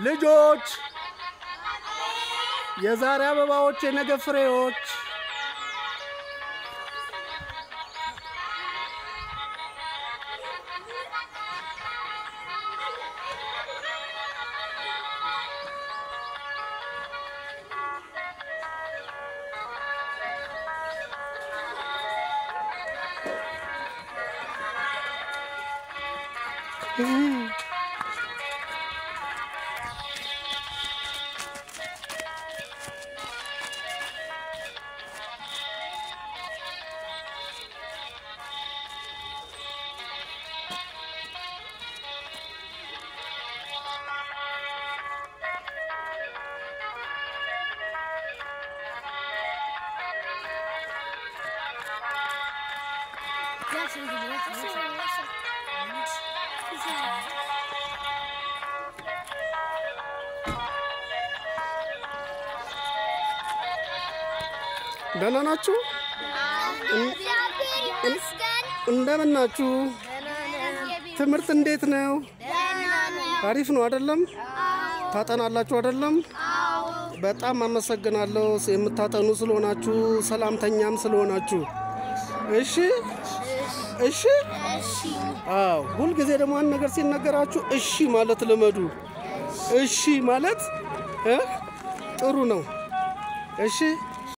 ልጆች የዛሬ አበባዎች የነገ ፍሬዎች ደህና ናችሁ? እንደምን ናችሁ? ትምህርት እንዴት ነው? አሪፍ ነው አይደለም? ታጠናላችሁ አይደለም? በጣም አመሰግናለሁ የምታጠኑ ስለሆናችሁ፣ ሰላምተኛም ስለሆናችሁ። እሺ እሺ። አዎ፣ ሁልጊዜ ደግሞ አንድ ነገር ሲነገራችሁ እሺ ማለት ልመዱ። እሺ ማለት እ ጥሩ ነው። እሺ